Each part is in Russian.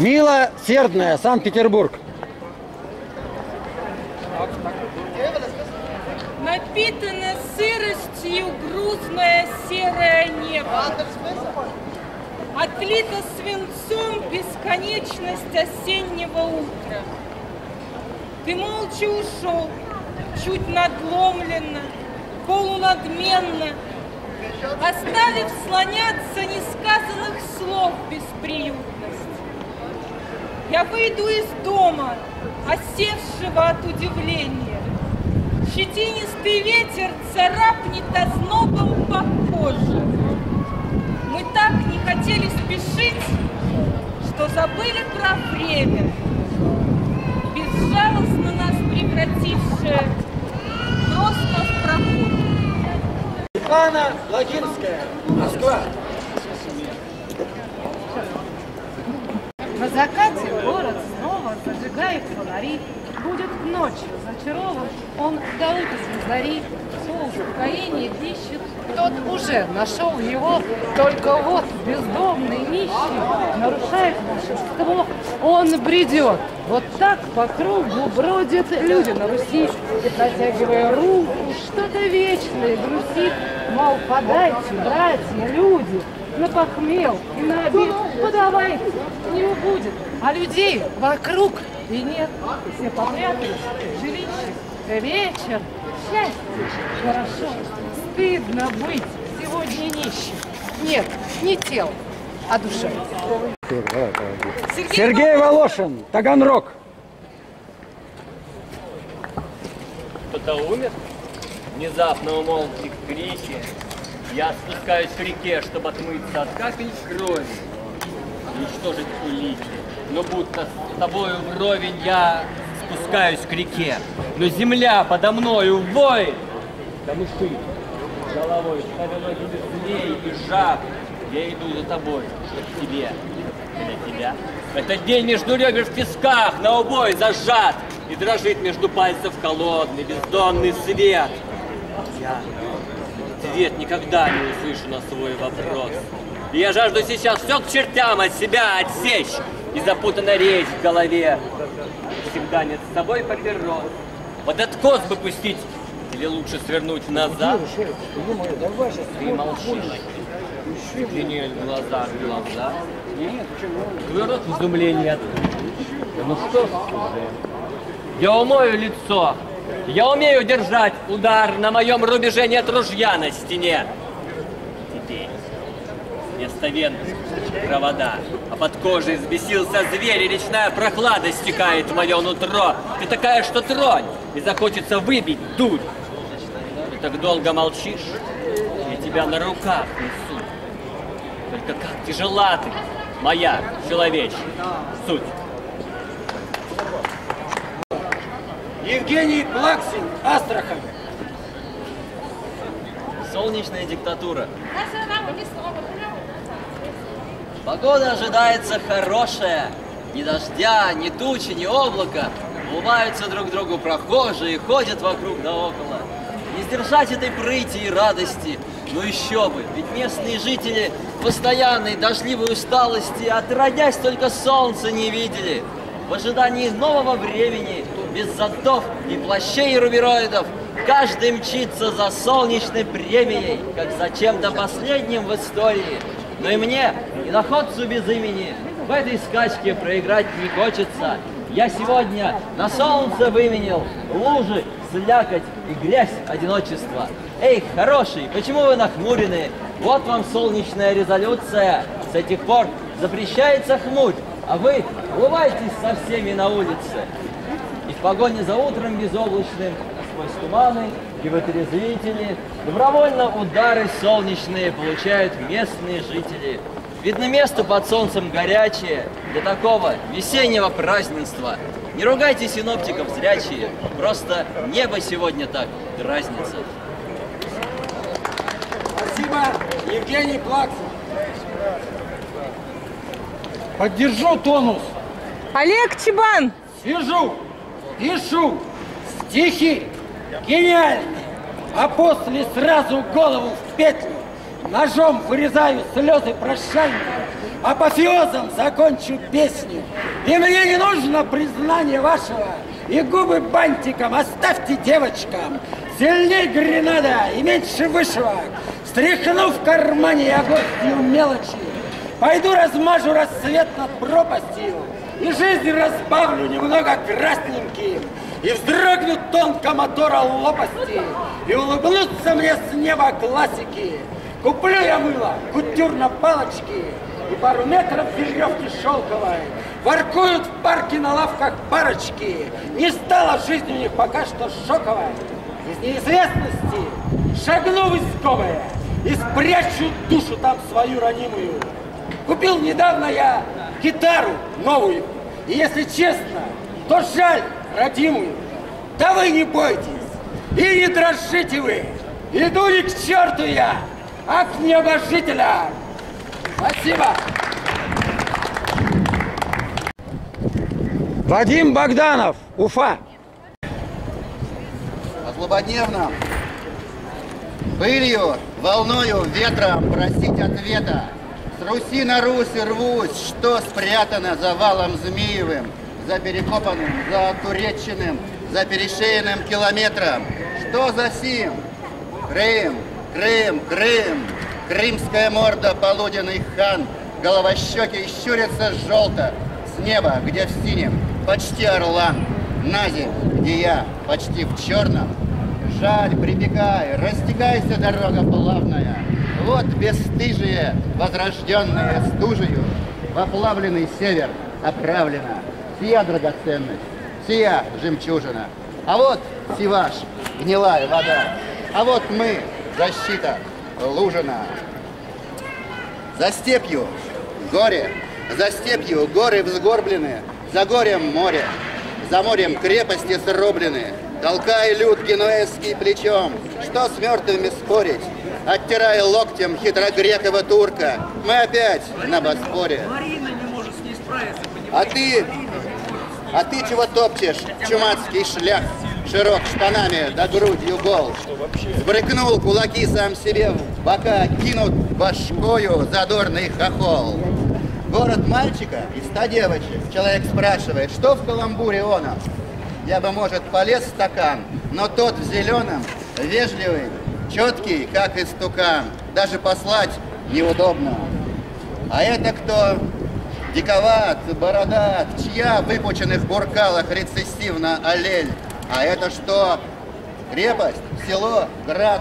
Милосердная, Санкт-Петербург. Напитано сыростью грузное серое небо. Отлито свинцом бесконечность осеннего утра. Ты молча ушел, чуть надломленно, полунадменно, оставив слоняться несказанных Я выйду из дома, осевшего от удивления. Щетинистый ветер царапнет ознобом по коже. Мы так не хотели спешить, что забыли про время, безжалостно нас превратившее просто в проход. Светлана Лагинская, Москва. На закате город снова зажигает фонари, Будет ночью зачарован. Он до утра зари. Все успокоение ищет, тот уже нашел его, Только вот бездомный нищий нарушает волшебство, Он бредет, вот так по кругу бродят люди на Руси, И протягивая руку, что-то вечное грустит, Мол, подайте, братья, люди, на похмел и на обед подавайте, не убудет. А людей вокруг и нет, все попрятались в жилище. Вечер, счастье, хорошо, стыдно быть сегодня нищим. Нет, не тел, а душа. Сергей Волошин, Таганрог. Кто-то умер? Внезапно умолкли крики. Я спускаюсь к реке, чтобы отмыться от капель крови. Уничтожить улики. Но будто с тобою вровень я спускаюсь к реке. Но земля подо мною воет. Да мыши головой, ставя ноги без змей и жаб. Я иду за тобой, к тебе, для тебя. Этот день между ребер в песках, на убой зажат, И дрожит между пальцев холодный, бездонный свет. Я ответ никогда не услышу на свой вопрос. И я жажду сейчас все к чертям от себя отсечь и запутанно речь в голове. Всегда нет с собой папирос. Вот этот коз бы пустить или лучше свернуть назад? Ты молчишь. Синие глаза, глаза. Твой рот в изумлении открыт. Ну что я умою лицо. Я умею держать удар. На моем рубеже нет ружья на стене. Теперь вместо вен провода, а под кожей взбесился зверь, и речная прохлада стекает в мое нутро. Ты такая, что тронь, и захочется выбить дурь. Ты так долго молчишь, я тебя на руках несу. Только как тяжела ты, моя человечья суть. Евгений Плаксин, Астрахань. Солнечная диктатура. Погода ожидается хорошая. Ни дождя, ни тучи, ни облака. Улыбаются друг другу прохожие, ходят вокруг да около. Не сдержать этой прыти и радости. Ну еще бы, ведь местные жители постоянной дождливой усталости, отродясь только солнца не видели. В ожидании нового времени, без зонтов и плащей рубероидов, каждый мчится за солнечной премией, как за чем-то последним в истории. Но и мне, и находцу без имени, в этой скачке проиграть не хочется. Я сегодня на солнце выменил лужи, слякоть и грязь одиночества. Эй, хороший, почему вы нахмурены? Вот вам солнечная резолюция. С этих пор запрещается хмурь, а вы улыбайтесь со всеми на улице. И в погоне за утром безоблачным, сквозь туманы и вытрезвители, добровольно удары солнечные получают местные жители. Видно, место под солнцем горячее для такого весеннего празднества. Не ругайте синоптиков зрячие, просто небо сегодня так дразнится. Спасибо, Евгений Плаксин. Поддержу тонус. Олег Чебан! Сижу, пишу стихи гениальные, а после сразу голову в петлю ножом вырезаю слезы прощальные. апофеозом закончу песню. И мне не нужно признание вашего, и губы бантиком оставьте девочкам. Сильней гренада и меньше вышивок. Стряхну в кармане я горстью мелочи. Пойду размажу рассвет над пропастью, И жизнь разбавлю немного красненьким, И вздрогнут тонко мотора лопасти, И улыбнутся мне с неба классики. Куплю я мыло, кутюр на палочке, И пару метров веревки шелковой. Воркуют в парке на лавках парочки. Не стала жизнь у них пока что шоковой. Из неизвестности шагну в искомое И спрячу душу там свою ранимую. Купил недавно я гитару новую. И если честно, то жаль родимую. Да вы не бойтесь и не дрожите вы. Иду не к черту я, а к небожителям. Спасибо. Вадим Богданов, Уфа. О злободневном. Пылью, волною, ветром просить ответа. Руси на Русь рвусь, что спрятано за валом Змеевым, за перекопанным, за Туречиным, за перешеянным километром. Что за сим? Крым, Крым, Крым, крымская морда, полуденный хан, головощеки щурятся желто, с неба, где в синем, почти орлан, на земь, где я, почти в черном, Жаль, прибегай, растекайся, дорога плавная. Вот бесстыжие, возрожденные стужею, во плавленный север оправлена. Сия драгоценность, сия жемчужина. А вот сиваш, гнилая вода. А вот мы, защита, лужина. За степью горе, за степью горы взгорблены, за горем море, за морем крепости срублены. Толкай люд генуэзский плечом, что с мертвыми спорить? Оттирая локтем хитрогрекого турка, мы опять на Боспоре. А ты, а ты чего топчешь, чумацкий шлях, широк штанами да грудью гол? Сбрыкнул кулаки сам себе в бока, кинут башкою задорный хохол. Город мальчика и ста девочек. Человек спрашивает, что в каламбуре он? Я бы, может, полез в стакан, но тот в зеленом, вежливый, четкий, как истукан. Даже послать неудобно. А это кто? Диковат, бородат, чья в выпученных буркалах рецессивно аллель. А это что? Крепость, село, град,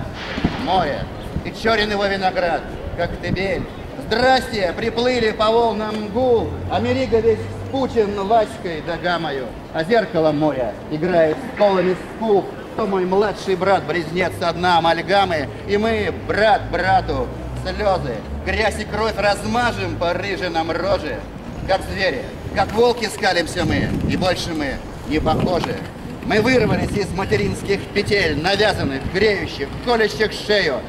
море. И черен его виноград, как тебель. Здрасте, приплыли по волнам гул, Америка весь спучен Васькой да гамою, А зеркало моря играет с колами скул. Мой младший брат, близнец одна амальгамы, И мы, брат брату, слезы, грязь и кровь размажем по рыжинам рожи. Как звери, как волки скалимся мы, и больше мы не похожи. Мы вырвались из материнских петель, навязанных, греющих, колящих шею.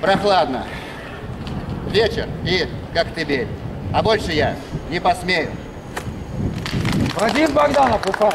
Прохладно. Вечер и как ты А больше я не посмею. Вадим Богданов, Уфа.